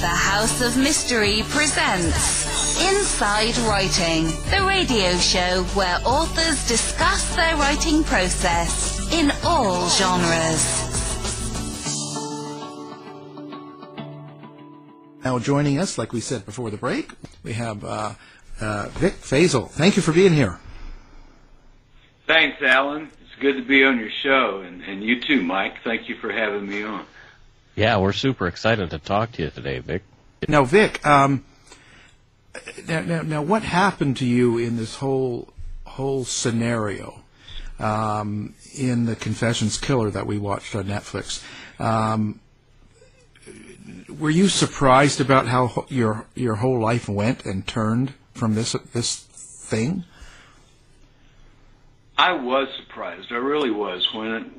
The House of Mystery presents Inside Writing, the radio show where authors discuss their writing process in all genres. Now joining us, like we said before the break, we have uh, uh, Vic Feazell. Thank you for being here. Thanks, Alan. It's good to be on your show, and, and you too, Mike. Thank you for having me on. Yeah, we're super excited to talk to you today, Vic. Now, Vic, um, now, now, now, what happened to you in this whole whole scenario um, in the Confessions Killer that we watched on Netflix? Um, were you surprised about how ho- your your whole life went and turned from this this thing? I was surprised. I really was. When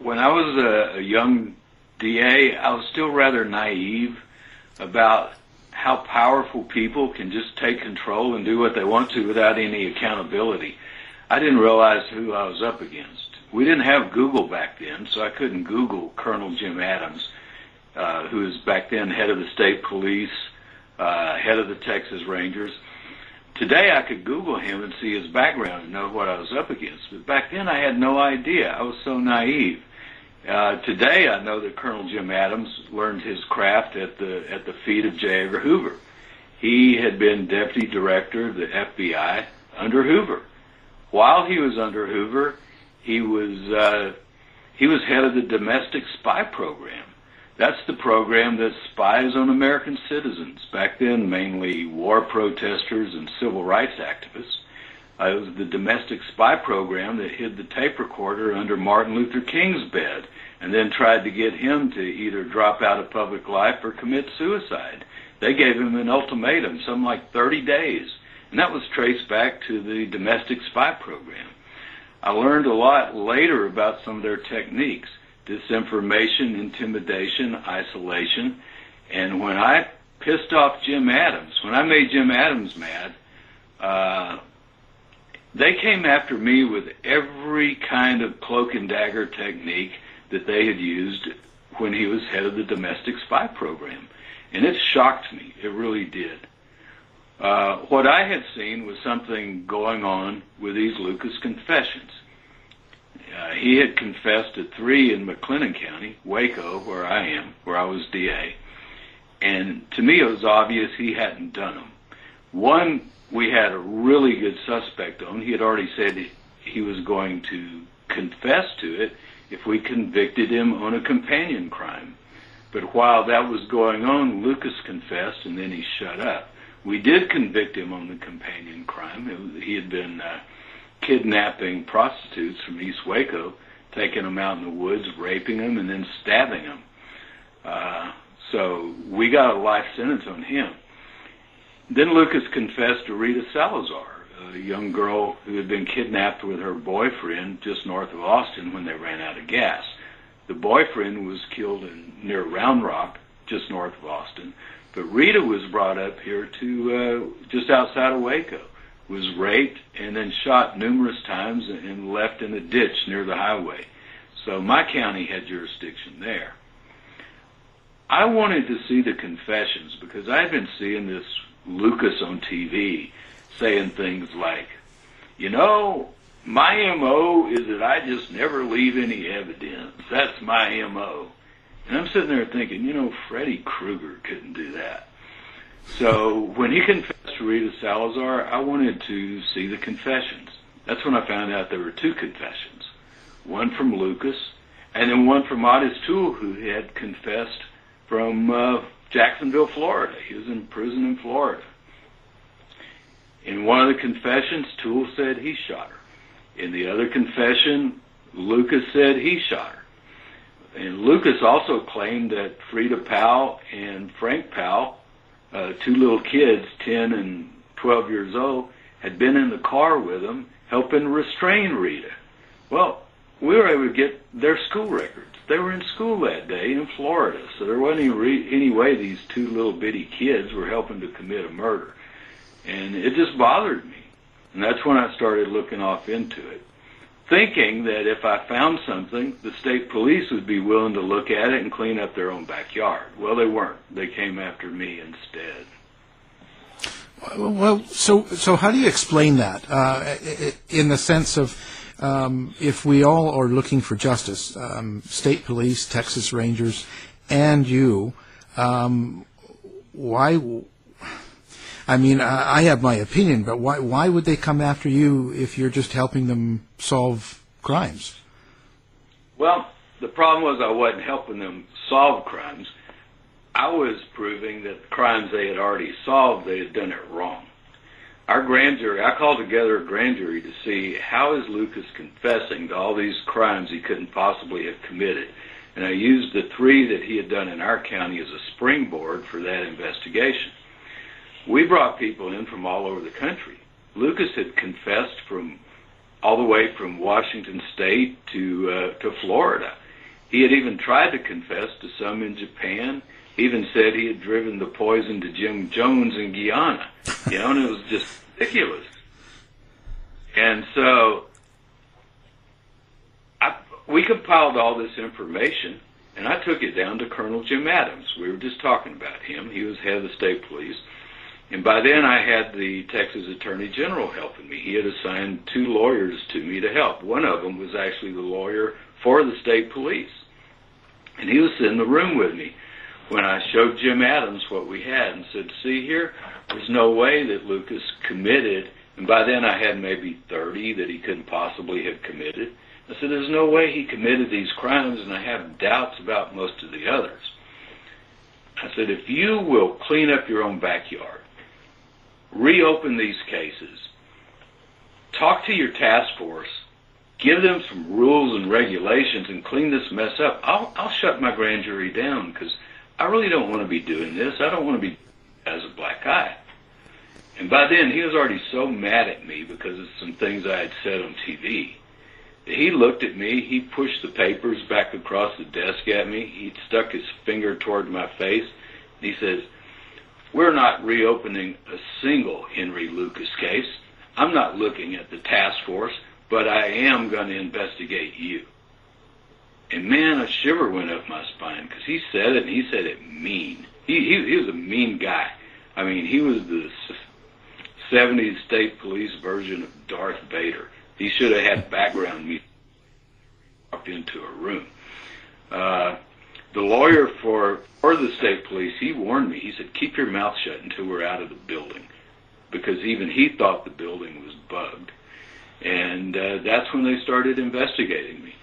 when I was a, a young DA, I was still rather naive about how powerful people can just take control and do what they want to without any accountability. I didn't realize who I was up against. We didn't have Google back then, so I couldn't Google Colonel Jim Adams, uh, who was back then head of the state police, uh, head of the Texas Rangers. Today I could Google him and see his background and know what I was up against. But back then I had no idea. I was so naive. Uh, today I know that Colonel Jim Adams learned his craft at the at the feet of J. Edgar Hoover. He had been deputy director of the FBI under Hoover. While he was under Hoover, he was uh, he was head of the domestic spy program. That's the program that spies on American citizens. Back then, mainly war protesters and civil rights activists. Uh, it was the domestic spy program that hid the tape recorder under Martin Luther King's bed and then tried to get him to either drop out of public life or commit suicide. They gave him an ultimatum, something like 30 days, and that was traced back to the domestic spy program. I learned a lot later about some of their techniques disinformation, intimidation, isolation. And when I pissed off Jim Adams, when I made Jim Adams mad, uh, they came after me with every kind of cloak and dagger technique that they had used when he was head of the domestic spy program. And it shocked me. It really did. Uh, what I had seen was something going on with these Lucas confessions. Uh, he had confessed to three in McLennan County, Waco, where I am, where I was DA. And to me, it was obvious he hadn't done them. One, we had a really good suspect on. He had already said he was going to confess to it if we convicted him on a companion crime. But while that was going on, Lucas confessed and then he shut up. We did convict him on the companion crime. He had been uh, kidnapping prostitutes from East Waco, taking them out in the woods, raping them, and then stabbing them. Uh, so we got a life sentence on him. Then Lucas confessed to Rita Salazar, a young girl who had been kidnapped with her boyfriend just north of Austin when they ran out of gas. The boyfriend was killed in, near Round Rock, just north of Austin, but Rita was brought up here to uh, just outside of Waco, was raped and then shot numerous times and left in a ditch near the highway. So my county had jurisdiction there. I wanted to see the confessions because I've been seeing this Lucas on TV saying things like, you know, my MO is that I just never leave any evidence. That's my MO. And I'm sitting there thinking, you know, Freddy Krueger couldn't do that. So when he confessed to Rita Salazar, I wanted to see the confessions. That's when I found out there were two confessions. One from Lucas, and then one from Ottis Toole, who had confessed from uh, Jacksonville, Florida. He was in prison in Florida. In one of the confessions, Toole said he shot her. In the other confession, Lucas said he shot her. And Lucas also claimed that Frieda Powell and Frank Powell, uh, two little kids, 10 and 12 years old, had been in the car with him helping restrain Rita. Well, we were able to get their school records. They were in school that day in Florida, so there wasn't any, re- any way these two little bitty kids were helping to commit a murder. And it just bothered me. And that's when I started looking off into it. thinking that if I found something, the state police would be willing to look at it and clean up their own backyard. Well, they weren't. They came after me instead. Well, so so how do you explain that uh, in the sense of um, if we all are looking for justice, um, state police, Texas Rangers, and you, um, why? I mean, I I have my opinion, but why why would they come after you if you're just helping them solve crimes? Well, the problem was I wasn't helping them solve crimes. I was proving that crimes they had already solved, they had done it wrong. Our grand jury, I called together a grand jury to see how is Lucas confessing to all these crimes he couldn't possibly have committed. And I used the three that he had done in our county as a springboard for that investigation. We brought people in from all over the country. Lucas had confessed from all the way from Washington State to uh, to Florida. He had even tried to confess to some in Japan even said he had driven the poison to Jim Jones in Guyana. You know, and it was just ridiculous. And so I, we compiled all this information, and I took it down to Colonel Jim Adams. We were just talking about him. He was head of the state police. And by then I had the Texas Attorney General helping me. He had assigned two lawyers to me to help. One of them was actually the lawyer for the state police. And he was in the room with me when I showed Jim Adams what we had and said, see here, there's no way that Lucas committed, and by then I had maybe 30 that he couldn't possibly have committed. I said, there's no way he committed these crimes, and I have doubts about most of the others. I said, if you will clean up your own backyard, reopen these cases, talk to your task force, give them some rules and regulations, and clean this mess up, I'll, I'll shut my grand jury down because – I really don't want to be doing this. I don't want to be as a black guy. And by then, he was already so mad at me because of some things I had said on TV. He looked at me, he pushed the papers back across the desk at me, he stuck his finger toward my face, he says, We're not reopening a single Henry Lucas case. I'm not looking at the task force, but I am going to investigate you. And man, a shiver went up my spine because he said it and he said it mean. He, he he was a mean guy. I mean, he was the 70s state police version of Darth Vader. He should have had background music walked into a room. Uh, the lawyer for for the state police, he warned me. He said, "Keep your mouth shut until we're out of the building," because even he thought the building was bugged. And uh, that's when they started investigating me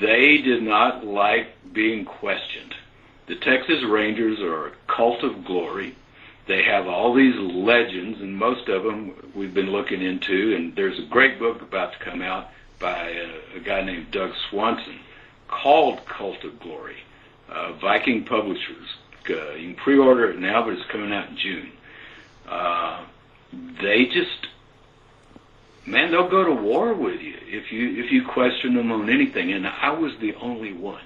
they did not like being questioned. The Texas Rangers are a cult of glory. They have all these legends, and most of them we've been looking into. And there's a great book about to come out by a, a guy named Doug Swanson called Cult of Glory. Uh, Viking Publishers. Uh, you can pre-order it now, but it's coming out in June. Uh, they just man, they'll go to war with you if you if you question them on anything. And I was the only one.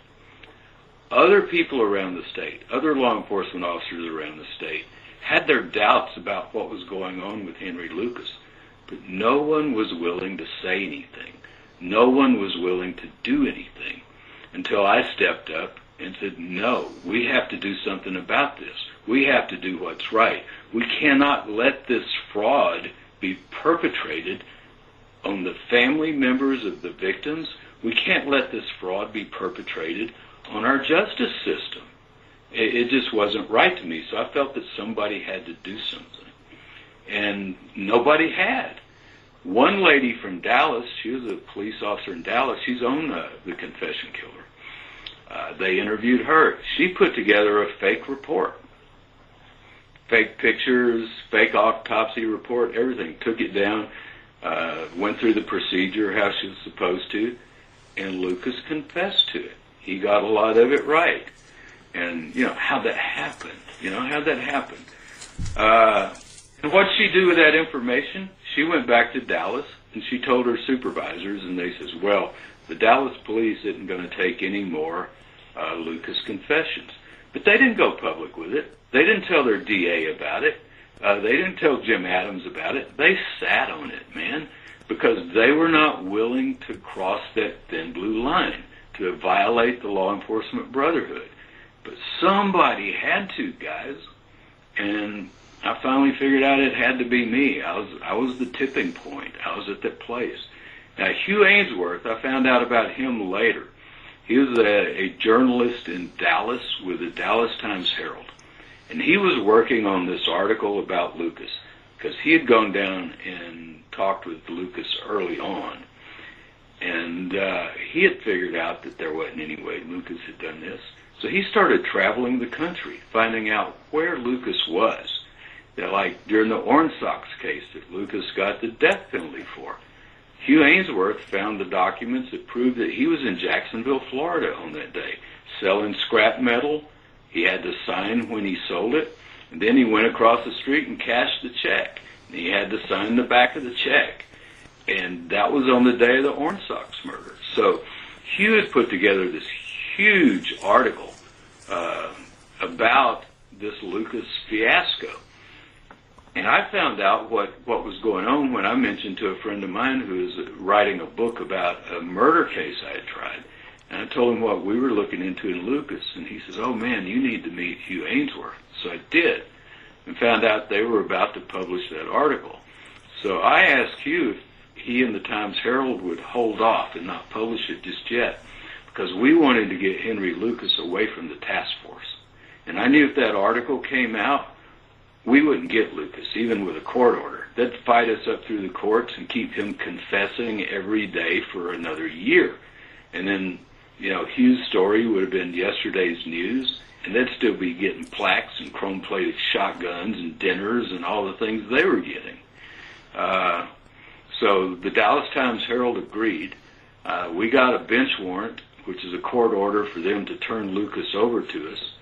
Other people around the state, other law enforcement officers around the state, had their doubts about what was going on with Henry Lucas, but no one was willing to say anything. No one was willing to do anything until I stepped up and said, no, we have to do something about this. We have to do what's right. We cannot let this fraud be perpetrated on the family members of the victims. We can't let this fraud be perpetrated on our justice system. It, it just wasn't right to me, so I felt that somebody had to do something. And nobody had. One lady from Dallas, she was a police officer in Dallas, she's on the, the confession killer. Uh, they interviewed her. She put together a fake report. Fake pictures, fake autopsy report, everything. Took it down uh, went through the procedure how she was supposed to, and Lucas confessed to it. He got a lot of it right. And, you know, how that happened. You know, how that happened. Uh, and what she do with that information? She went back to Dallas and she told her supervisors, and they says, well, the Dallas police isn't going to take any more uh, Lucas confessions. But they didn't go public with it. They didn't tell their DA about it. Uh, they didn't tell Jim Adams about it. They sat on it, man. because they were not willing to cross that thin blue line to violate the law enforcement brotherhood. But somebody had to, guys, and I finally figured out it had to be me. I was I was the tipping point. I was at that place. Now Hugh Aynesworth, I found out about him later. He was a, a journalist in Dallas with the Dallas Times Herald, and he was working on this article about Lucas because he had gone down and talked with Lucas early on, and uh, he had figured out that there wasn't any way Lucas had done this. So he started traveling the country, finding out where Lucas was. Know, like during the Orange Socks case that Lucas got the death penalty for. Hugh Aynesworth found the documents that proved that he was in Jacksonville, Florida on that day, selling scrap metal. He had to sign when he sold it, and then he went across the street and cashed the check. And he had to sign the back of the check. And that was on the day of the Orange Socks murder. So Hugh had put together this huge article uh, about this Lucas fiasco. And I found out what, what was going on when I mentioned to a friend of mine who was writing a book about a murder case I had tried. And I told him what we were looking into in Lucas. And he says, oh man, you need to meet Hugh Aynesworth." So I did and found out they were about to publish that article. So I asked Hugh if he and the Times Herald would hold off and not publish it just yet because we wanted to get Henry Lucas away from the task force. And I knew if that article came out, we wouldn't get Lucas, even with a court order. They'd fight us up through the courts and keep him confessing every day for another year. And then, you know, Hugh's story would have been yesterday's news, and they'd still be getting plaques and chrome-plated shotguns and dinners and all the things they were getting. Uh, so the Dallas Times Herald agreed. Uh, we got a bench warrant which is a court order for them to turn Lucas over to us.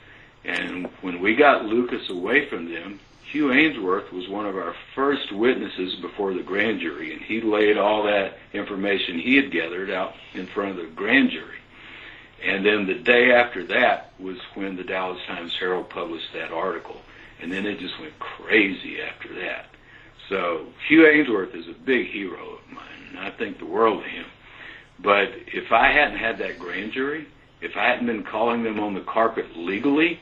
And when we got Lucas away from them, Hugh Aynesworth was one of our first witnesses before the grand jury, and he laid all that information he had gathered out in front of the grand jury. And then the day after that was when the Dallas Times Herald published that article. And then it just went crazy after that. So Hugh Aynesworth is a big hero of mine, and I think the world of him. But if I hadn't had that grand jury, if I hadn't been calling them on the carpet legally,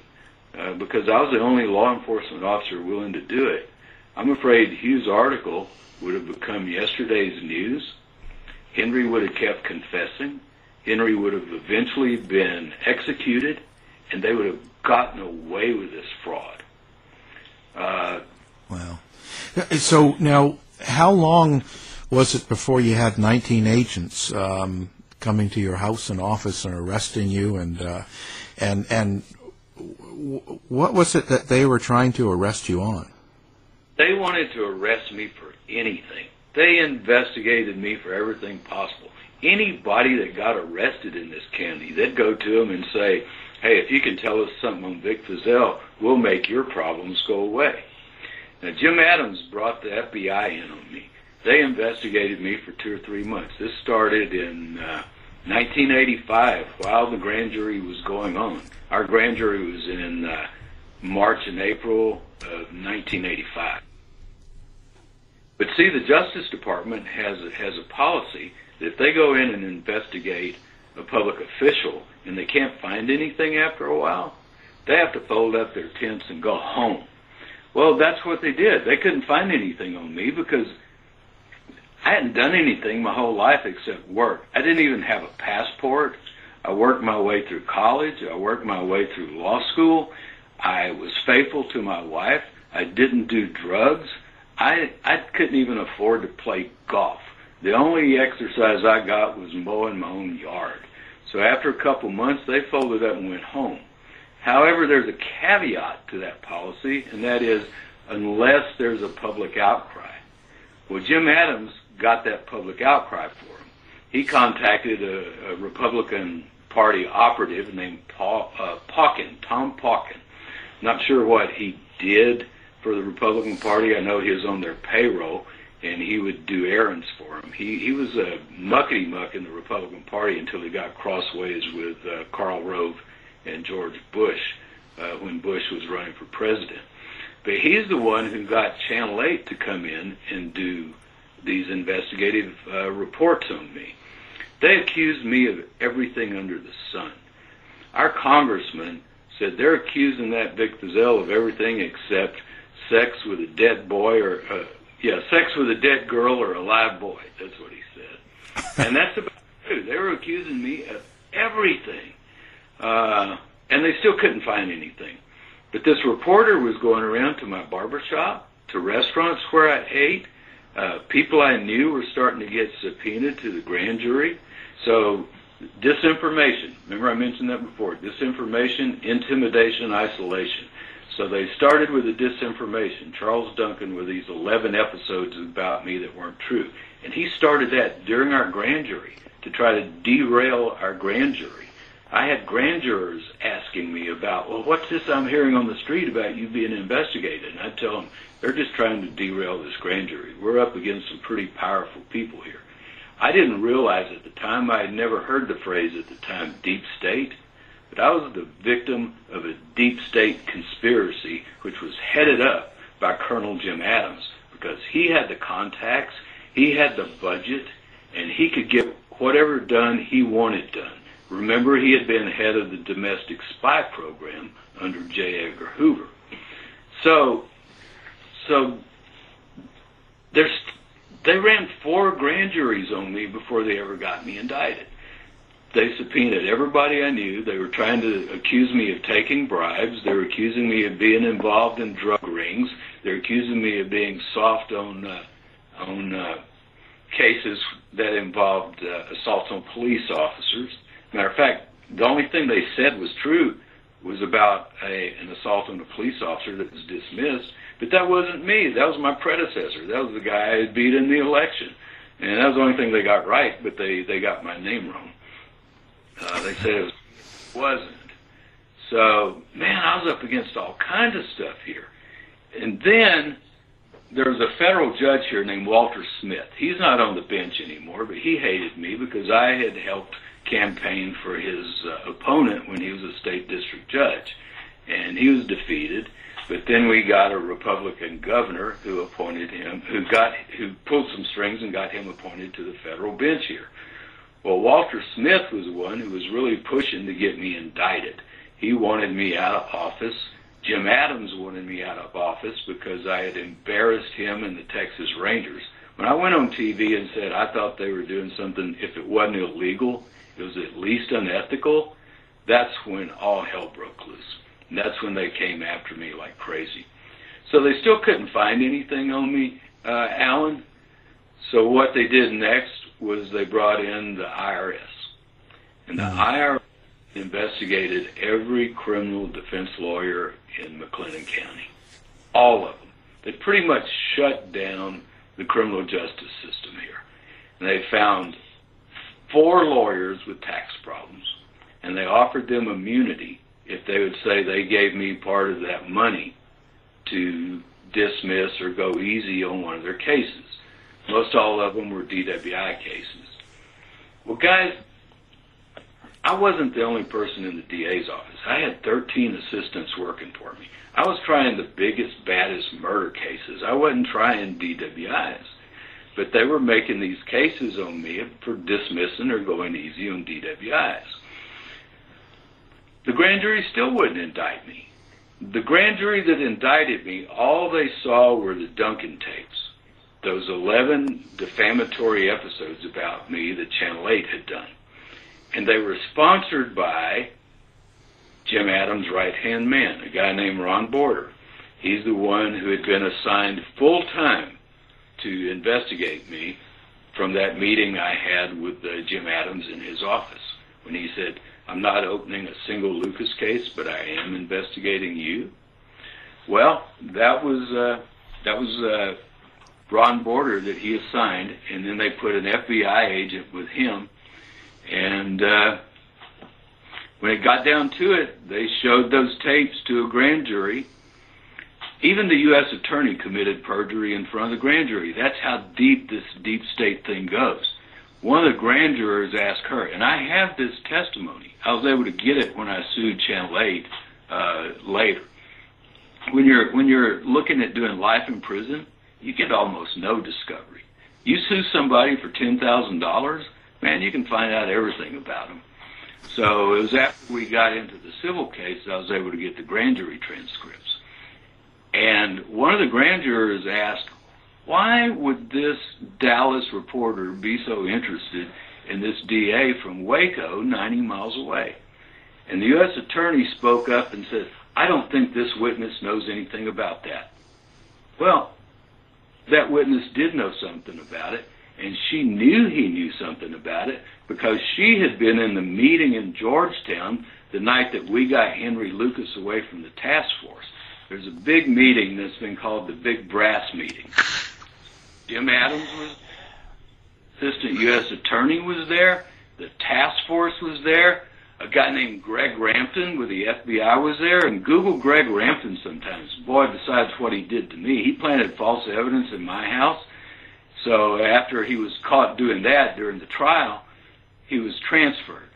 uh, because I was the only law enforcement officer willing to do it, I'm afraid Hugh's article would have become yesterday's news. Henry would have kept confessing. Henry would have eventually been executed, and they would have gotten away with this fraud. Uh, wow. So now, how long was it before you had 19 agents um, coming to your house and office and arresting you and uh, and and what was it that they were trying to arrest you on? They wanted to arrest me for anything. They investigated me for everything possible. Anybody that got arrested in this county, they'd go to them and say, "Hey, if you can tell us something on Vic Feazell, we'll make your problems go away." Now, Jim Adams brought the FBI in on me. They investigated me for two or three months. This started in uh, 1985 while the grand jury was going on. Our grand jury was in uh, March and April of 1985. But see, the Justice Department has a, has a policy that if they go in and investigate a public official and they can't find anything after a while, they have to fold up their tents and go home. Well, that's what they did. They couldn't find anything on me because I hadn't done anything my whole life except work. I didn't even have a passport. I worked my way through college. I worked my way through law school. I was faithful to my wife. I didn't do drugs. I I couldn't even afford to play golf. The only exercise I got was mowing my own yard. So after a couple months, they folded up and went home. However, there's a caveat to that policy, and that is unless there's a public outcry. Well, Jim Adams got that public outcry for him. He contacted a, a Republican Party operative named Paul, uh, Pauken, Tom Pauken. Not sure what he did for the Republican Party. I know he was on their payroll and he would do errands for him. He he was a muckety muck in the Republican Party until he got crossways with uh, Karl Rove and George Bush uh, when Bush was running for president. But he's the one who got Channel 8 to come in and do these investigative uh, reports on me. They accused me of everything under the sun. Our congressman said they're accusing that Vic Feazell of everything except sex with a dead boy or uh, yeah, sex with a dead girl or a live boy. That's what he said, and that's about true. They were accusing me of everything, uh, and they still couldn't find anything. But this reporter was going around to my barber shop, to restaurants where I ate. Uh, people I knew were starting to get subpoenaed to the grand jury. So disinformation. Remember I mentioned that before. Disinformation, intimidation, isolation. So they started with the disinformation. Charles Duncan with these 11 episodes about me that weren't true. And he started that during our grand jury to try to derail our grand jury. I had grand jurors asking me about, well, what's this I'm hearing on the street about you being investigated? And I tell them, they're just trying to derail this grand jury. We're up against some pretty powerful people here. I didn't realize at the time, I had never heard the phrase at the time, deep state, but I was the victim of a deep state conspiracy which was headed up by Colonel Jim Adams because he had the contacts, he had the budget, and he could get whatever done he wanted done. Remember, he had been head of the domestic spy program under J. Edgar Hoover. So, so there's they ran four grand juries on me before they ever got me indicted. They subpoenaed everybody I knew. They were trying to accuse me of taking bribes. They were accusing me of being involved in drug rings. They're accusing me of being soft on uh, on uh, cases that involved uh, assaults on police officers. Matter of fact, the only thing they said was true was about a, an assault on a police officer that was dismissed. But that wasn't me. That was my predecessor. That was the guy I beat in the election. And that was the only thing they got right, but they, they got my name wrong. Uh, they said it was, wasn't. So, man, I was up against all kinds of stuff here. And then there was a federal judge here named Walter Smith. He's not on the bench anymore, but he hated me because I had helped campaign for his uh, opponent when he was a state district judge. And he was defeated but then we got a Republican governor who appointed him, who got, who pulled some strings and got him appointed to the federal bench here. Well, Walter Smith was the one who was really pushing to get me indicted. He wanted me out of office. Jim Adams wanted me out of office because I had embarrassed him and the Texas Rangers. When I went on TV and said I thought they were doing something, if it wasn't illegal, it was at least unethical, that's when all hell broke loose. And that's when they came after me like crazy. So they still couldn't find anything on me, uh, Alan. So what they did next was they brought in the IRS. And the mm-hmm. IRS investigated every criminal defense lawyer in McLennan County. All of them. They pretty much shut down the criminal justice system here. And they found four lawyers with tax problems, and they offered them immunity if they would say they gave me part of that money to dismiss or go easy on one of their cases. Most all of them were DWI cases. Well, guys, I wasn't the only person in the DA's office. I had 13 assistants working for me. I was trying the biggest, baddest murder cases. I wasn't trying DWIs. But they were making these cases on me for dismissing or going easy on DWIs. The grand jury still wouldn't indict me. The grand jury that indicted me, all they saw were the Duncan tapes, those 11 defamatory episodes about me that Channel 8 had done. And they were sponsored by Jim Adams' right hand man, a guy named Ron Border. He's the one who had been assigned full time to investigate me from that meeting I had with uh, Jim Adams in his office when he said, I'm not opening a single Lucas case, but I am investigating you. Well, that was uh, that was uh, Ron Border that he assigned, and then they put an FBI agent with him. And uh, when it got down to it, they showed those tapes to a grand jury. Even the U.S. attorney committed perjury in front of the grand jury. That's how deep this deep state thing goes. One of the grand jurors asked her, and I have this testimony. I was able to get it when I sued Channel 8 uh, later. When you're when you're looking at doing life in prison, you get almost no discovery. You sue somebody for ten thousand dollars, man, you can find out everything about them. So it was after we got into the civil case I was able to get the grand jury transcripts. And one of the grand jurors asked, why would this Dallas reporter be so interested in this DA from Waco, 90 miles away? And the U.S. attorney spoke up and said, I don't think this witness knows anything about that. Well, that witness did know something about it, and she knew he knew something about it because she had been in the meeting in Georgetown the night that we got Henry Lucas away from the task force. There's a big meeting that's been called the Big Brass Meeting. Jim Adams was assistant U.S. attorney was there. The task force was there. A guy named Greg Rampton with the FBI was there. And Google Greg Rampton sometimes. Boy, besides what he did to me, he planted false evidence in my house. So after he was caught doing that during the trial, he was transferred.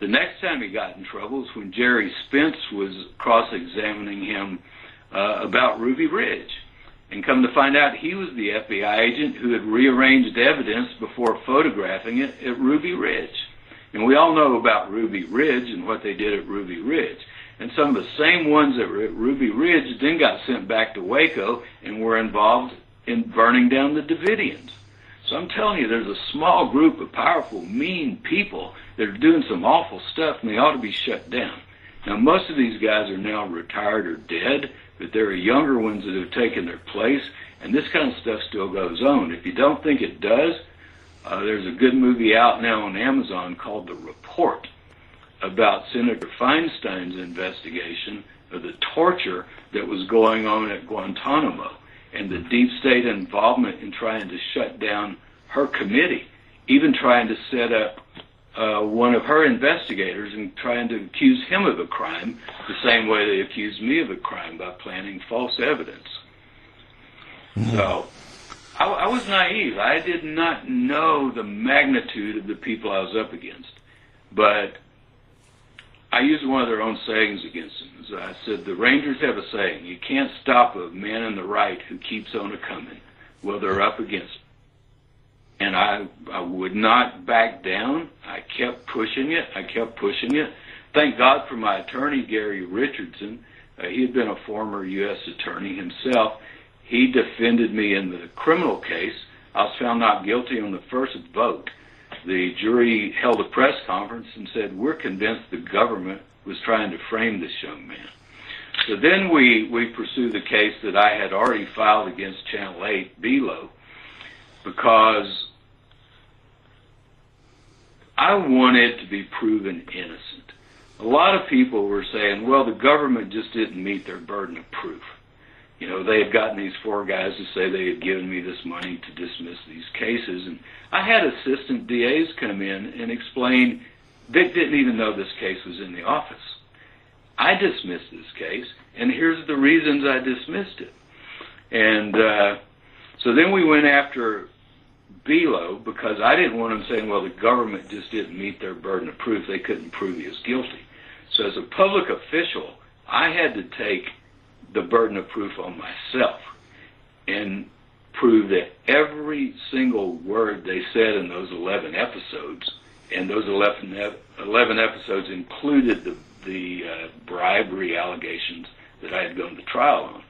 The next time he got in trouble was when Gerry Spence was cross-examining him uh, about Ruby Ridge. And come to find out, he was the FBI agent who had rearranged evidence before photographing it at Ruby Ridge. And we all know about Ruby Ridge and what they did at Ruby Ridge. And some of the same ones at Ruby Ridge then got sent back to Waco and were involved in burning down the Davidians. So I'm telling you, there's a small group of powerful, mean people that are doing some awful stuff and they ought to be shut down. Now, most of these guys are now retired or dead, but there are younger ones that have taken their place, and this kind of stuff still goes on. If you don't think it does, uh, there's a good movie out now on Amazon called The Report about Senator Feinstein's investigation of the torture that was going on at Guantanamo and the deep state involvement in trying to shut down her committee, even trying to set up uh, one of her investigators and trying to accuse him of a crime the same way they accused me of a crime by planting false evidence. Mm-hmm. So I, I was naive. I did not know the magnitude of the people I was up against. But I used one of their own sayings against them. So I said, the Rangers have a saying, you can't stop a man in the right who keeps on a coming. Well, they're up against it and I I would not back down. I kept pushing it. I kept pushing it. Thank God for my attorney Gary Richardson. Uh, he had been a former U.S. attorney himself. He defended me in the criminal case. I was found not guilty on the first vote. The jury held a press conference and said, "We're convinced the government was trying to frame this young man." So then we we pursued the case that I had already filed against Channel 8, Belo because I wanted to be proven innocent. A lot of people were saying, well, the government just didn't meet their burden of proof. You know, they had gotten these four guys to say they had given me this money to dismiss these cases. And I had assistant DAs come in and explain Vic didn't even know this case was in the office. I dismissed this case, and here's the reasons I dismissed it. And uh, so then we went after Belo because I didn't want them saying, well, the government just didn't meet their burden of proof. They couldn't prove he was guilty. So as a public official, I had to take the burden of proof on myself and prove that every single word they said in those 11 episodes, and those 11, 11 episodes included the, the uh, bribery allegations that I had gone to trial on.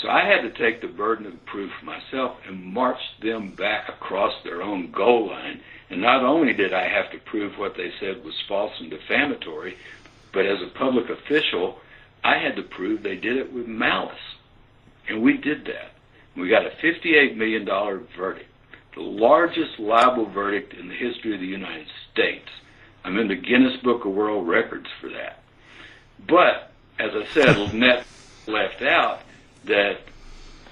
So I had to take the burden of proof myself and march them back across their own goal line. And not only did I have to prove what they said was false and defamatory, but as a public official, I had to prove they did it with malice. And we did that. We got a $58 million verdict, the largest libel verdict in the history of the United States. I'm in the Guinness Book of World Records for that. But, as I said, net left out that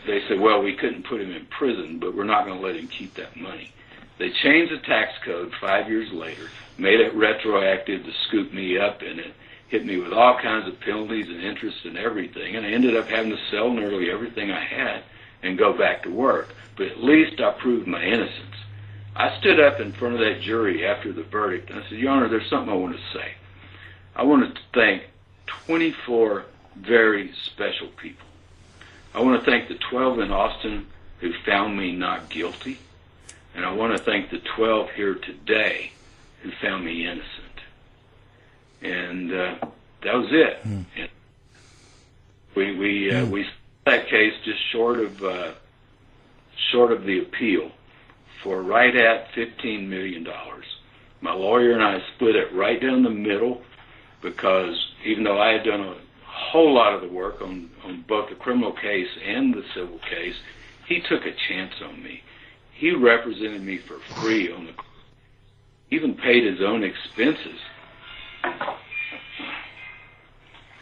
they said, well, we couldn't put him in prison, but we're not going to let him keep that money. They changed the tax code five years later, made it retroactive to scoop me up in it, hit me with all kinds of penalties and interest and everything, and I ended up having to sell nearly everything I had and go back to work. But at least I proved my innocence. I stood up in front of that jury after the verdict and I said, Your Honor, there's something I want to say. I wanted to thank 24 very special people. I want to thank the 12 in Austin who found me not guilty. And I want to thank the 12 here today who found me innocent. And uh, that was it. Mm. And we we uh, Mm. we that case just short of uh, short of the appeal for right at 15 million dollars. My lawyer and I split it right down the middle because even though I had done a whole lot of the work on, on both the criminal case and the civil case, he took a chance on me. He represented me for free on the even paid his own expenses.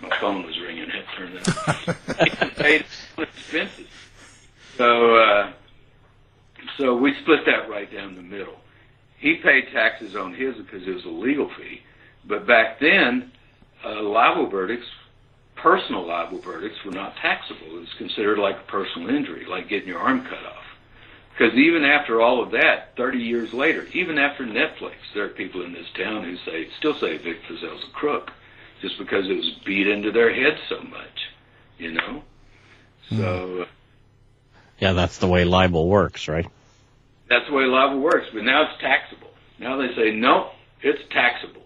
My phone was ringing. I had to turn that. he even paid expenses. So, uh, so we split that right down the middle. He paid taxes on his because it was a legal fee, but back then, uh, libel verdicts, personal libel verdicts, were not taxable. It was considered like a personal injury, like getting your arm cut off. Because even after all of that, 30 years later, even after Netflix, there are people in this town who say, still say Vic Feazell's a crook, just because it was beat into their head so much, you know. So. Uh, Yeah, that's the way libel works, right? That's the way libel works, but now it's taxable. Now they say, no, it's taxable.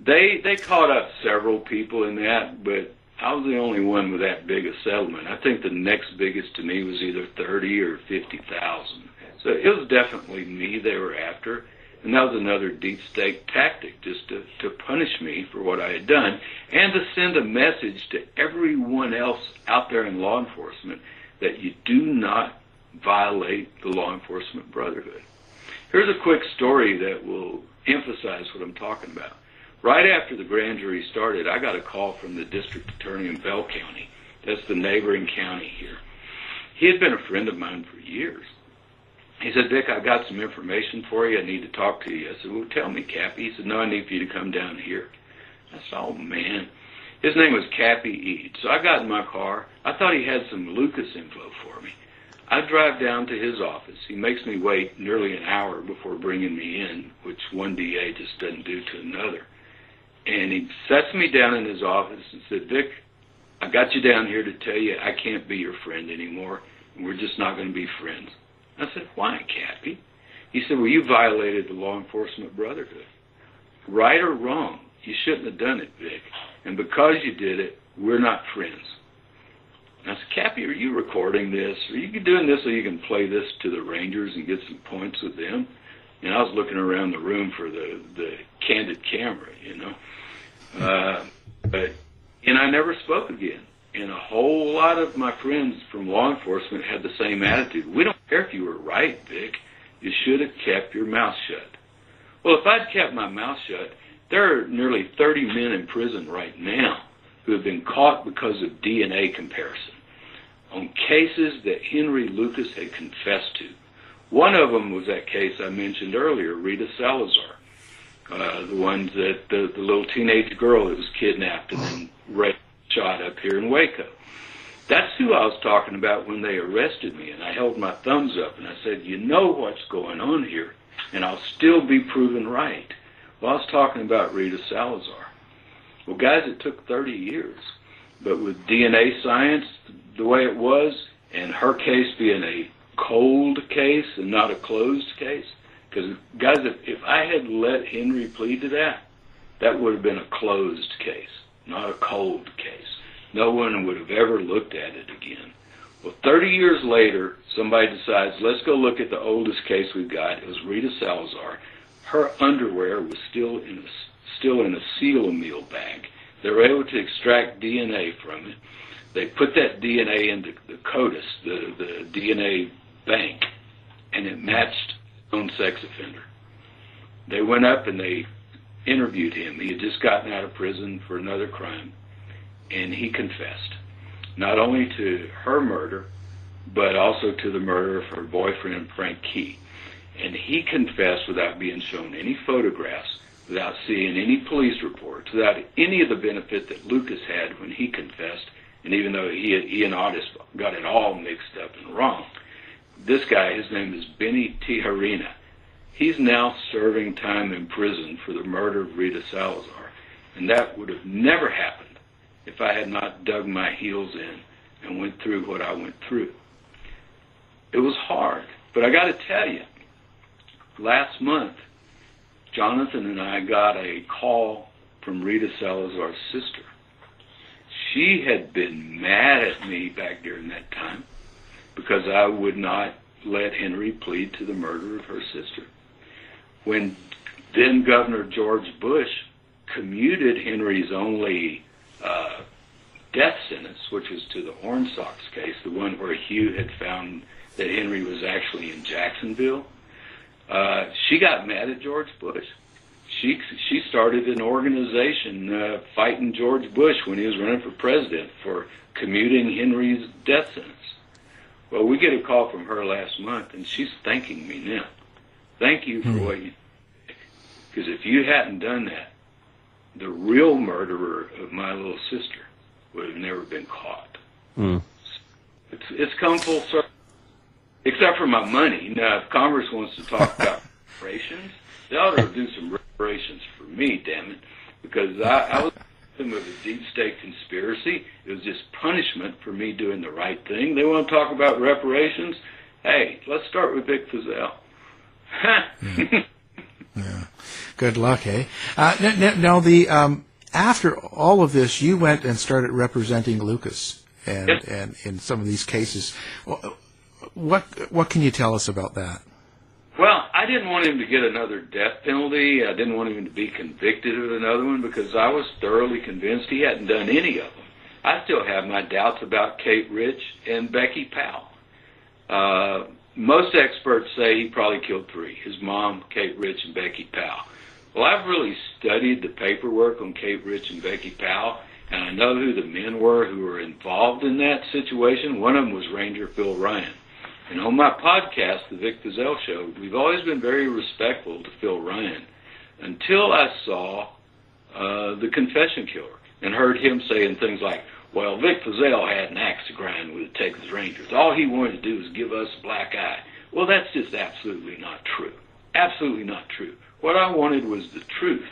They they caught up several people in that, but I was the only one with that big a settlement. I think the next biggest to me was either thirty or fifty thousand. So it was definitely me they were after, and that was another deep state tactic, just to to punish me for what I had done, and to send a message to everyone else out there in law enforcement that you do not violate the law enforcement brotherhood. Here's a quick story that will emphasize what I'm talking about. Right after the grand jury started, I got a call from the district attorney in Bell County. That's the neighboring county here. He had been a friend of mine for years. He said, Vic, I've got some information for you. I need to talk to you. I said, well, tell me, Cappy. He said, no, I need for you to come down here. I said, oh, man. His name was Cappy Eade. So I got in my car. I thought he had some Lucas info for me. I drive down to his office. He makes me wait nearly an hour before bringing me in, which one DA just doesn't do to another. And he sets me down in his office and said, Vic, I got you down here to tell you I can't be your friend anymore. And we're just not going to be friends. I said, why, Cappy? He said, well, you violated the law enforcement brotherhood. Right or wrong, you shouldn't have done it, Vic. And because you did it, we're not friends. And I said, Cappy, are you recording this? Are you doing this so you can play this to the Rangers and get some points with them? And I was looking around the room for the, the candid camera, you know. Uh, but, and I never spoke again. And a whole lot of my friends from law enforcement had the same attitude. We don't care if you were right, Vic. You should have kept your mouth shut. Well, if I'd kept my mouth shut, there are nearly 30 men in prison right now who have been caught because of DNA comparison on cases that Henry Lucas had confessed to. One of them was that case I mentioned earlier, Rita Salazar, uh, the one that the, the little teenage girl that was kidnapped and then raped, shot up here in Waco. That's who I was talking about when they arrested me, and I held my thumbs up and I said, "You know what's going on here, and I'll still be proven right." Well, I was talking about Rita Salazar. Well, guys, it took 30 years, but with DNA science the way it was, and her case being a cold case and not a closed case, because guys, if, if I had let Henry plead to that, that would have been a closed case, not a cold case. No one would have ever looked at it again. Well, 30 years later, somebody decides, let's go look at the oldest case we've got. It was Rita Salazar. Her underwear was still in a, still in a seal meal bag. They were able to extract DNA from it. They put that DNA into the CODIS, the, the DNA bank, and it matched known sex offender. They went up and they interviewed him. He had just gotten out of prison for another crime, and he confessed, not only to her murder, but also to the murder of her boyfriend, Frank Key. And he confessed without being shown any photographs, without seeing any police reports, without any of the benefit that Lucas had when he confessed, and even though he, he and Ottis got it all mixed up and wrong. This guy, his name is Benny Tijerina. He's now serving time in prison for the murder of Rita Salazar. And that would have never happened if I had not dug my heels in and went through what I went through. It was hard. But I got to tell you, last month, Jonathan and I got a call from Rita Salazar's sister. She had been mad at me back during that time because I would not let Henry plead to the murder of her sister. When then Governor George Bush commuted Henry's only uh, death sentence, which was to the Orange Socks case, the one where Hugh had found that Henry was actually in Jacksonville. Uh, she got mad at George Bush. She she started an organization uh, fighting George Bush when he was running for president for commuting Henry's death sentence. Well, we get a call from her last month, and she's thanking me now. Thank you for hmm. what you. Because if you hadn't done that, the real murderer of my little sister would have never been caught. Mm. It's it's come full circle. Except for my money. Now, if Congress wants to talk about reparations, they ought to do some reparations for me, damn it, because I, I was of a deep state conspiracy. It was just punishment for me doing the right thing. They want to talk about reparations. Hey, let's start with Vic Feazell. yeah. yeah. Good luck, eh? Uh, now, now, the um, after all of this, you went and started representing Lucas, and yes. and in some of these cases, what what can you tell us about that? Well, I didn't want him to get another death penalty. I didn't want him to be convicted of another one because I was thoroughly convinced he hadn't done any of them. I still have my doubts about Kate Rich and Becky Powell. Uh, most experts say he probably killed three: his mom, Kate Rich, and Becky Powell. Well, I've really studied the paperwork on Kate Rich and Becky Powell, and I know who the men were who were involved in that situation. One of them was Ranger Phil Ryan. And on my podcast, The Vic Feazell Show, we've always been very respectful to Phil Ryan until I saw uh, The Confession Killer and heard him saying things like, well, Vic Feazell had an axe to grind with the Texas Rangers. All he wanted to do was give us a black eye. Well, that's just absolutely not true. Absolutely not true. What I wanted was the truth.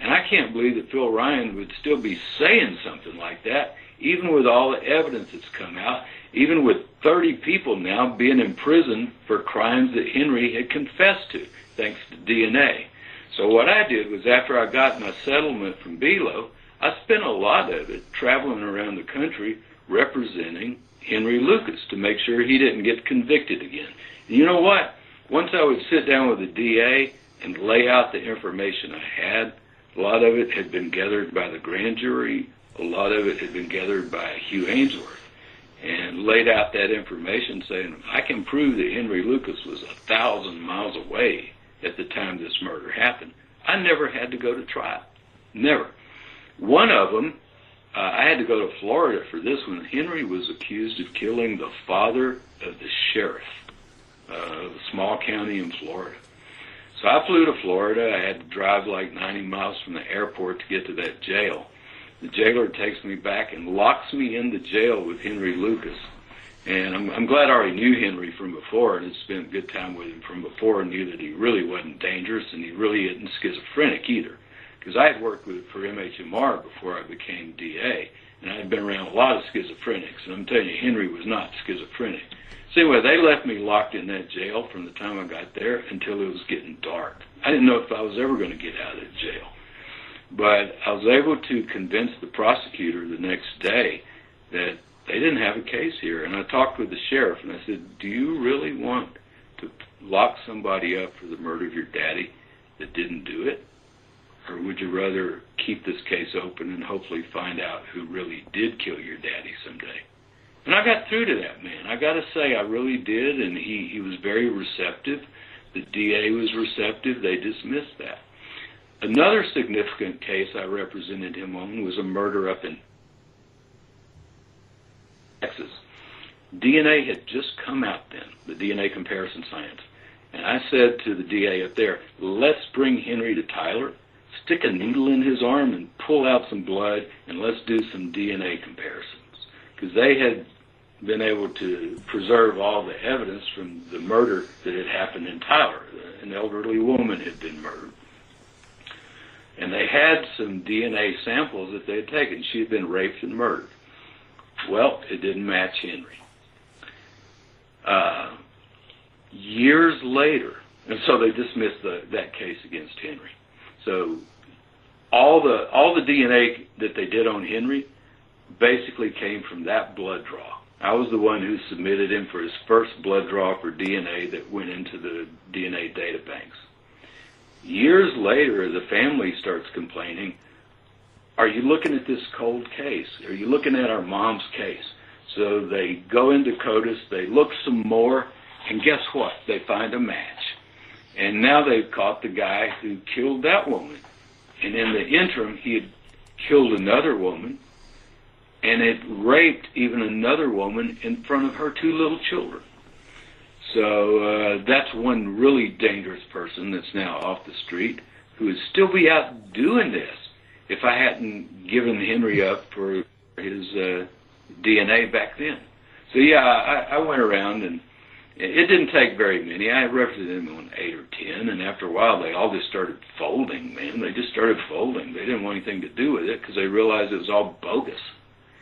And I can't believe that Phil Ryan would still be saying something like that, even with all the evidence that's come out, even with 30 people now being in prison for crimes that Henry had confessed to, thanks to DNA. So what I did was after I got my settlement from Belo, I spent a lot of it traveling around the country representing Henry Lucas to make sure he didn't get convicted again. And you know what? Once I would sit down with the DA and lay out the information I had. A lot of it had been gathered by the grand jury. A lot of it had been gathered by Hugh Aynesworth and laid out that information saying, I can prove that Henry Lucas was a thousand miles away at the time this murder happened. I never had to go to trial. Never. One of them, uh, I had to go to Florida for this one. Henry was accused of killing the father of the sheriff uh, of a small county in Florida. So I flew to Florida. I had to drive like 90 miles from the airport to get to that jail. The jailer takes me back and locks me in the jail with Henry Lucas. And I'm, I'm glad I already knew Henry from before and had spent good time with him from before and knew that he really wasn't dangerous and he really isn't schizophrenic either. Because I had worked with for MHMR before I became DA, and I had been around a lot of schizophrenics. And I'm telling you, Henry was not schizophrenic. So anyway, they left me locked in that jail from the time I got there until it was getting dark. I didn't know if I was ever going to get out of that jail. But I was able to convince the prosecutor the next day that they didn't have a case here. And I talked with the sheriff and I said, Do you really want to lock somebody up for the murder of your daddy that didn't do it? Or would you rather keep this case open and hopefully find out who really did kill your daddy someday? And I got through to that man. I got to say, I really did, and he, he was very receptive. The DA was receptive. They dismissed that. Another significant case I represented him on was a murder up in Texas. DNA had just come out then, the DNA comparison science. And I said to the DA up there, let's bring Henry to Tyler, stick a needle in his arm and pull out some blood, and let's do some DNA comparisons because they had been able to preserve all the evidence from the murder that had happened in Tyler. An elderly woman had been murdered. And they had some DNA samples that they had taken. She had been raped and murdered. Well, it didn't match Henry. Uh, years later, and so they dismissed the, that case against Henry. So all the all the DNA that they did on Henry basically came from that blood draw. I was the one who submitted him for his first blood draw for DNA that went into the DNA data banks. Years later, the family starts complaining, are you looking at this cold case? Are you looking at our mom's case? So they go into CODIS, they look some more, and guess what? They find a match. And now they've caught the guy who killed that woman. And in the interim, he had killed another woman and had raped even another woman in front of her two little children. So uh, that's one really dangerous person that's now off the street who would still be out doing this if I hadn't given Henry up for his uh, DNA back then. So yeah, I, I went around and it didn't take very many. I represented them on eight or ten, and after a while, they all just started folding. Man, they just started folding. They didn't want anything to do with it because they realized it was all bogus.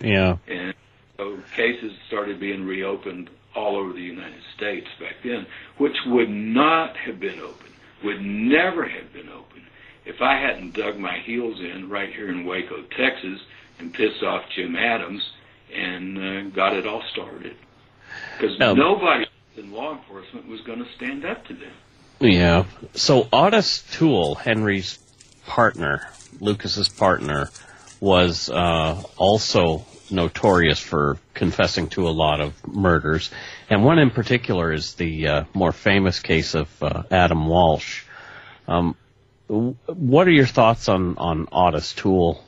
Yeah. And so cases started being reopened all over the United States back then, which would not have been open, would never have been open if I hadn't dug my heels in right here in Waco, Texas, and pissed off Jim Adams and uh, got it all started. Because um, nobody in law enforcement was going to stand up to them. Yeah. So Ottis Toole, Henry's partner, Lucas's partner, was uh, also notorious for confessing to a lot of murders, and one in particular is the uh, more famous case of uh, Adam Walsh. Um, what are your thoughts on on Ottis Toole?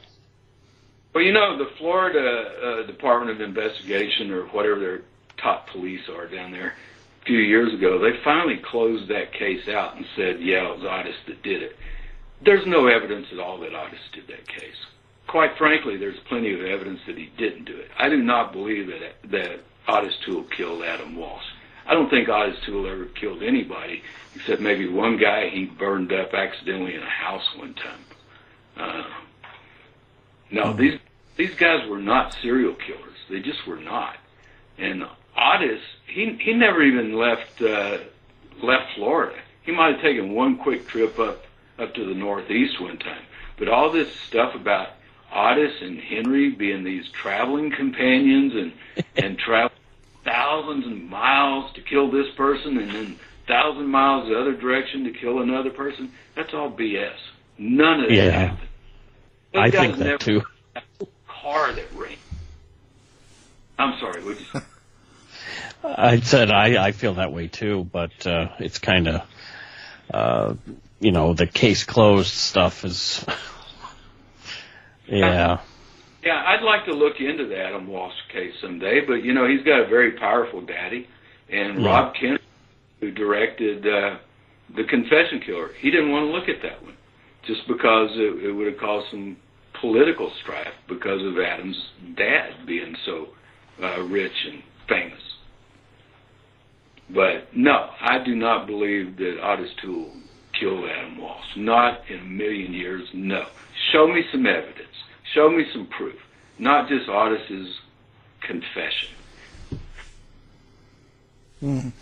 Well, you know, the Florida uh, Department of Investigation, or whatever their top police are down there, a few years ago, they finally closed that case out and said, yeah, it was Ottis that did it. There's no evidence at all that Ottis did that case. Quite frankly, there's plenty of evidence that he didn't do it. I do not believe that that Ottis Toole killed Adam Walsh. I don't think Ottis Toole ever killed anybody except maybe one guy he burned up accidentally in a house one time. Uh, no, these these guys were not serial killers. They just were not. And Ottis, he he never even left uh, left Florida. He might have taken one quick trip up up to the Northeast one time. But all this stuff about Ottis and Henry being these traveling companions and and travel thousands of miles to kill this person and then thousand miles the other direction to kill another person, that's all BS. None of that yeah. happened. Those I think that too. Car that ran. I'm sorry. What you? I said I, I feel that way too, but uh, it's kind of, uh, you know, the case closed stuff is, yeah. Yeah, I'd like to look into the Adam Walsh case someday, but you know, he's got a very powerful daddy, and yeah. Rob Kenner, who directed uh, the Confession Killer, he didn't want to look at that one, just because it, it would have caused some political strife because of Adam's dad being so uh, rich and famous. But no, I do not believe that Ottis Toole killed Adam Walsh. Not in a million years, no. Show me some evidence. Show me some proof. Not just Ottis's confession. Mm.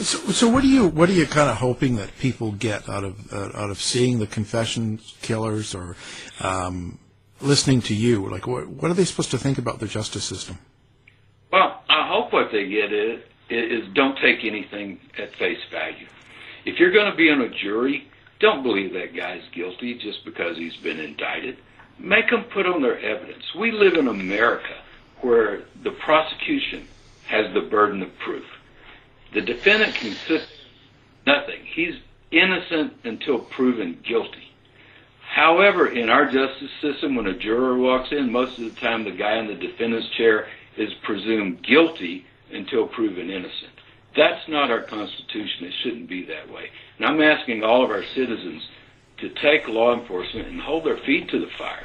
So, so what are you what are you kind of hoping that people get out of uh, out of seeing the confession killers or um, listening to you? Like, what what are they supposed to think about the justice system? Well, I hope what they get is is don't take anything at face value. If you're going to be on a jury, don't believe that guy's guilty just because he's been indicted. Make them put on their evidence. We live in America where the prosecution has the burden of proof. The defendant can sit nothing. He's innocent until proven guilty. However, in our justice system, when a juror walks in, most of the time the guy in the defendant's chair is presumed guilty until proven innocent. That's not our Constitution. It shouldn't be that way. And I'm asking all of our citizens to take law enforcement and hold their feet to the fire.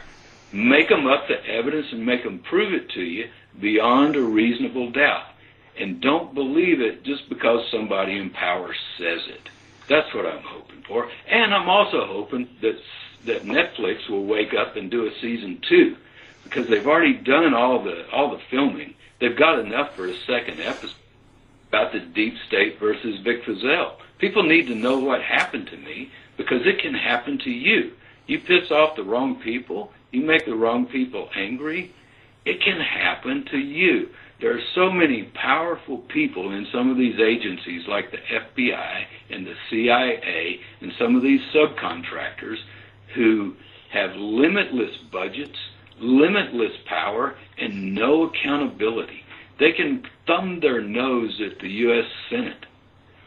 Make them up the evidence and make them prove it to you beyond a reasonable doubt. And don't believe it just because somebody in power says it. That's what I'm hoping for. And I'm also hoping that that Netflix will wake up and do a season two because they've already done all the all the filming They've got enough for a second episode. about the deep state versus Vic Feazell. People need to know what happened to me because it can happen to you. You piss off the wrong people, you make the wrong people angry, it can happen to you. There are so many powerful people in some of these agencies like the FBI and the CIA and some of these subcontractors who have limitless budgets, limitless power, and no accountability. They can thumb their nose at the U.S. Senate,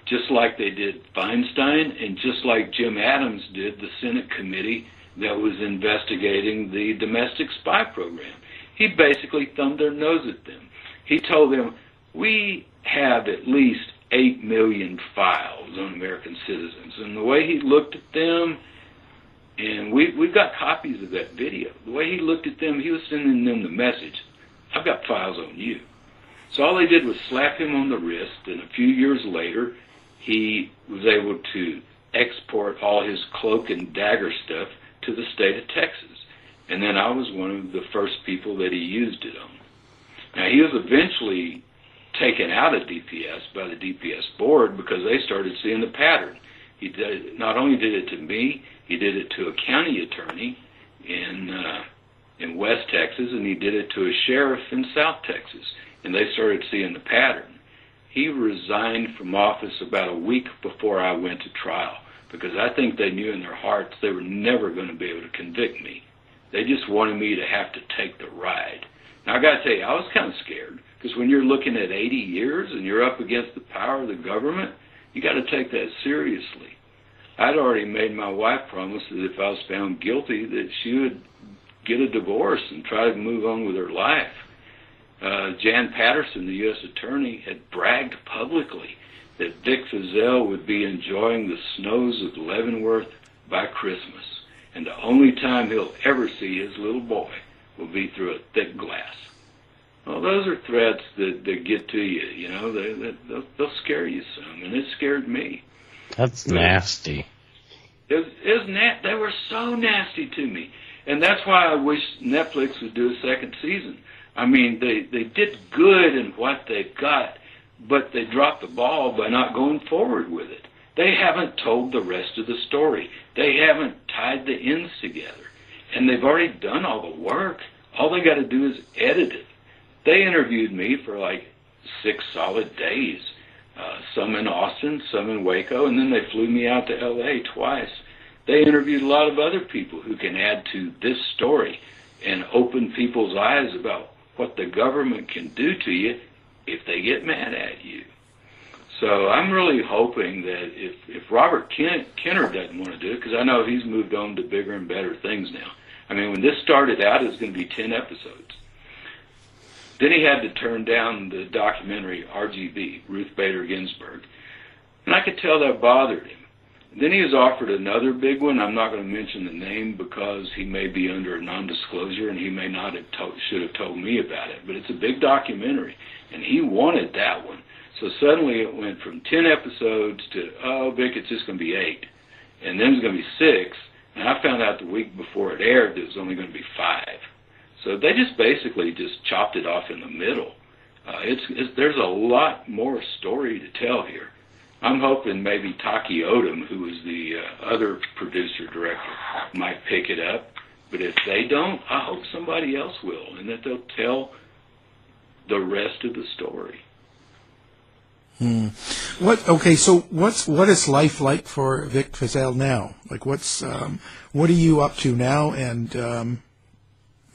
just like they did Feinstein and just like Jim Adams did the Senate committee that was investigating the domestic spy program. He basically thumbed their nose at them. He told them, we have at least 8 million files on American citizens. And the way he looked at them, and we, we've got copies of that video. The way he looked at them, he was sending them the message, I've got files on you. So all they did was slap him on the wrist, and a few years later, he was able to export all his cloak and dagger stuff to the state of Texas. And then I was one of the first people that he used it on. Now, he was eventually taken out of DPS by the DPS board because they started seeing the pattern. He did not only did it to me, he did it to a county attorney in uh, in West Texas, and he did it to a sheriff in South Texas, and they started seeing the pattern. He resigned from office about a week before I went to trial because I think they knew in their hearts they were never going to be able to convict me. They just wanted me to have to take the ride. Now I got to tell you, I was kind of scared because when you're looking at 80 years and you're up against the power of the government, you got to take that seriously. I'd already made my wife promise that if I was found guilty, that she would get a divorce and try to move on with her life. Uh, Jan Patterson, the U.S. attorney, had bragged publicly that Vic Feazell would be enjoying the snows of Leavenworth by Christmas, and the only time he'll ever see his little boy will be through a thick glass. Well, those are threats that, that get to you. You know, they, they they'll, they'll scare you some, and it scared me. That's but nasty. It it na- They were so nasty to me, and that's why I wish Netflix would do a second season. I mean, they they did good in what they got, but they dropped the ball by not going forward with it. They haven't told the rest of the story. They haven't tied the ends together. And they've already done all the work. All they got to do is edit it. They interviewed me for like six solid days. Uh, some in Austin, some in Waco, and then they flew me out to LA twice. They interviewed a lot of other people who can add to this story and open people's eyes about what the government can do to you if they get mad at you. So I'm really hoping that if, if Robert Ken, Kenner doesn't want to do it, because I know he's moved on to bigger and better things now. I mean, when this started out, it was going to be 10 episodes. Then he had to turn down the documentary RGB, Ruth Bader Ginsburg. And I could tell that bothered him. Then he was offered another big one. I'm not going to mention the name because he may be under a non-disclosure and he may not have told, should have told me about it. But it's a big documentary, and he wanted that one. So suddenly it went from 10 episodes to, oh, Vic, it's just going to be eight. And then it's going to be six. And I found out the week before it aired that it was only going to be five. So they just basically just chopped it off in the middle. Uh, it's, it's there's a lot more story to tell here. I'm hoping maybe Taki Oldham, who is the uh, other producer director, might pick it up. But if they don't, I hope somebody else will, and that they'll tell the rest of the story. Hmm. What? Okay, so what's what is life like for Vic Feazell now? Like, what's um, what are you up to now, and um,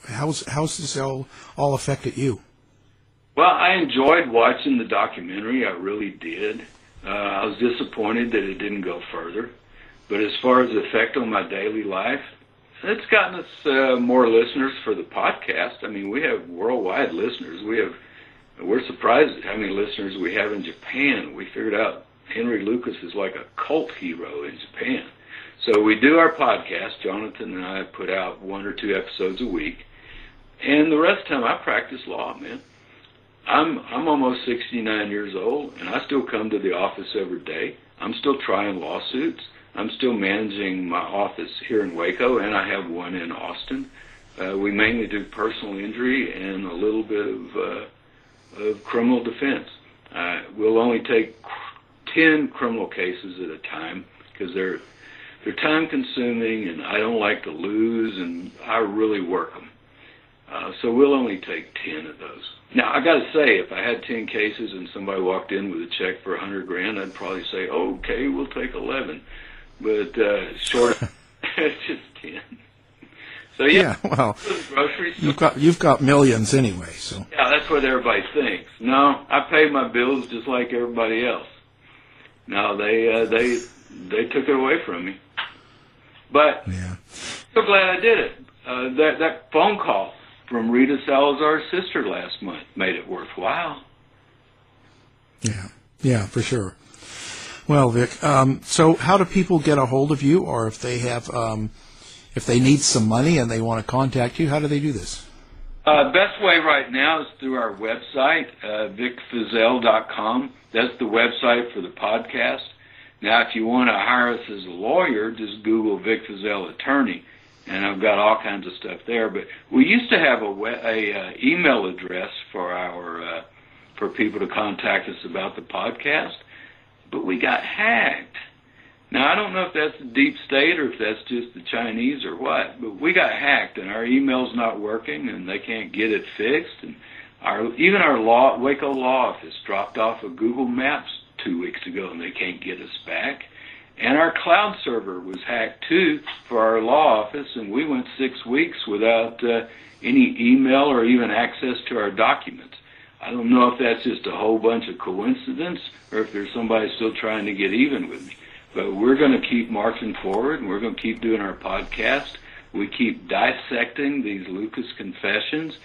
how's how's this all all affected you? Well, I enjoyed watching the documentary. I really did. Uh, I was disappointed that it didn't go further, but as far as effect on my daily life, it's gotten us uh, more listeners for the podcast. I mean, we have worldwide listeners. We have we're surprised at how many listeners we have in Japan. We figured out Henry Lucas is like a cult hero in Japan. So we do our podcast. Jonathan and I put out one or two episodes a week, and the rest of the time I practice law, man. I'm I'm almost 69 years old, and I still come to the office every day. I'm still trying lawsuits. I'm still managing my office here in Waco, and I have one in Austin. Uh, we mainly do personal injury and a little bit of uh, of criminal defense. Uh, we'll only take 10 criminal cases at a time because they're they're time consuming and I don't like to lose and I really work them. Uh, so we'll only take 10 of those. Now I got to say, if I had 10 cases and somebody walked in with a check for a 100 grand, I'd probably say, okay, we'll take 11. But uh, short, of, it's just 10. So yeah, Yeah, well, groceries. you've got you've got millions anyway. So Yeah, that's what everybody thinks. No, I pay my bills just like everybody else. No, they uh, they they took it away from me. But yeah, so glad I did it. Uh, that that phone call from Rita Salazar's sister last month made it worthwhile. yeah, yeah, for sure. Well, Vic, um, so how do people get a hold of you, or if they have um, if they need some money and they want to contact you, how do they do this? Uh, best way right now is through our website, uh, vicfeazell.com. That's the website for the podcast. Now, if you want to hire us as a lawyer, just Google Vic Feazell attorney, and I've got all kinds of stuff there. But we used to have a, we- a uh, email address for our uh, for people to contact us about the podcast, but we got hacked. Now I don't know if that's the deep state or if that's just the Chinese or what, but we got hacked and our email's not working and they can't get it fixed and our even our law Waco law office dropped off of Google Maps two weeks ago and they can't get us back. And our cloud server was hacked too for our law office and we went six weeks without uh, any email or even access to our documents. I don't know if that's just a whole bunch of coincidence or if there's somebody still trying to get even with me. But we're going to keep marching forward and we're going to keep doing our podcast. We keep dissecting these Lucas confessions.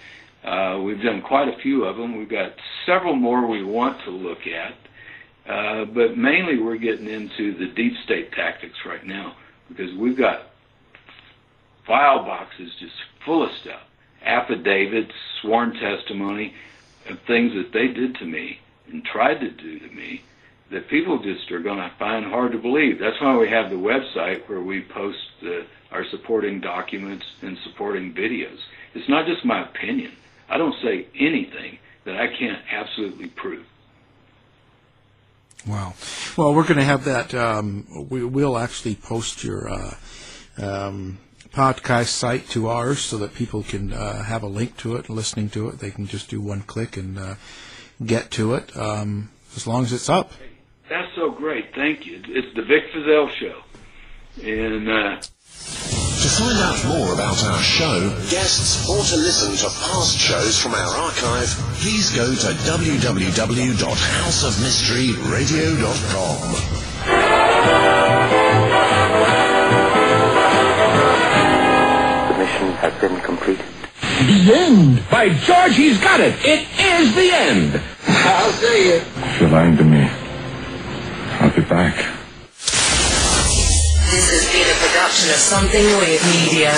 Uh, we've done quite a few of them. We've got several more we want to look at. Uh, but mainly we're getting into the deep state tactics right now because we've got file boxes just full of stuff, affidavits, sworn testimony of things that they did to me and tried to do to me that people just are going to find hard to believe. That's why we have the website where we post the, our supporting documents and supporting videos. It's not just my opinion. I don't say anything that I can't absolutely prove. Wow. Well, we're going to have that. Um, we will actually post your uh, um, podcast site to ours so that people can uh, have a link to it and listening to it. They can just do one click and uh, get to it um, as long as it's up. That's so great. Thank you. It's the Vic Feazell Show. And uh, To find out more about our show, guests, or to listen to past shows from our archive, please go to www.houseofmysteryradio.com. The mission has been completed. The end. By George, he's got it. It is the end. I'll see you. If you're lying to me, I'll be back. This has been a production of Something Weird Media.